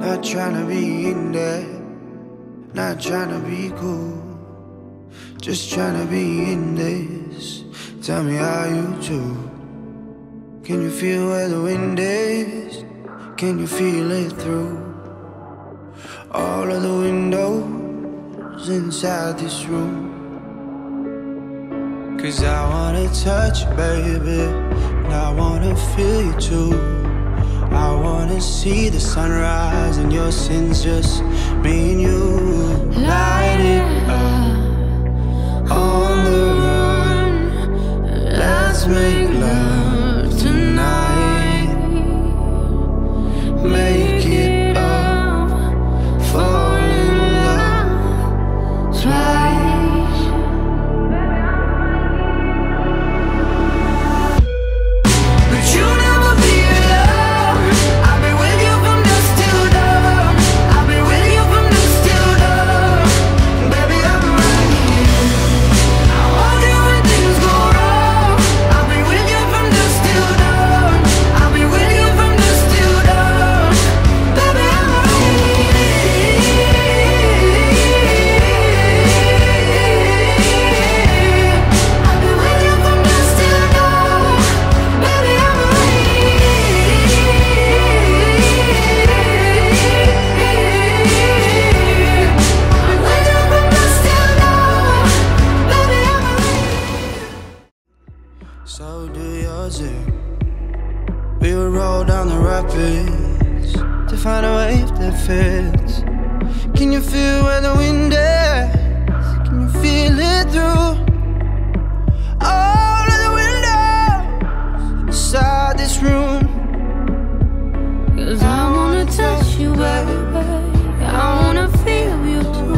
Not trying to be in there, not trying to be cool. Just trying to be in this. Tell me how you do. Can you feel where the wind is? Can you feel it through all of the windows inside this room? Cause I wanna touch you, baby, and I wanna feel you too. I wanna see the sunrise and your sins just me and you. Light it So do yours. We will roll down the rapids to find a wave that fits. Can you feel where the wind is? Can you feel it through all of the windows inside this room? Cause I wanna touch you, baby. I wanna feel you too.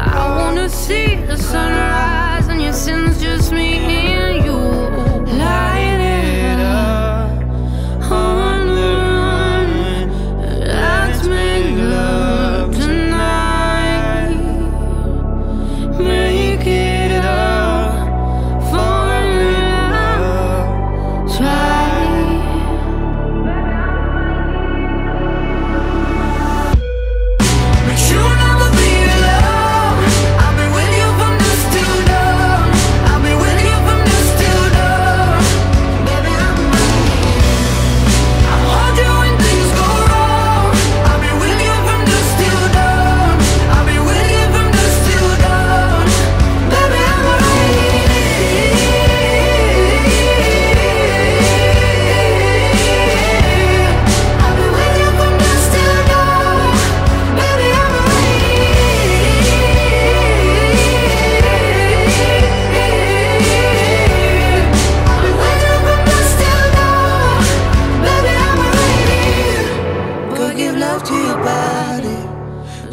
I wanna see the sunrise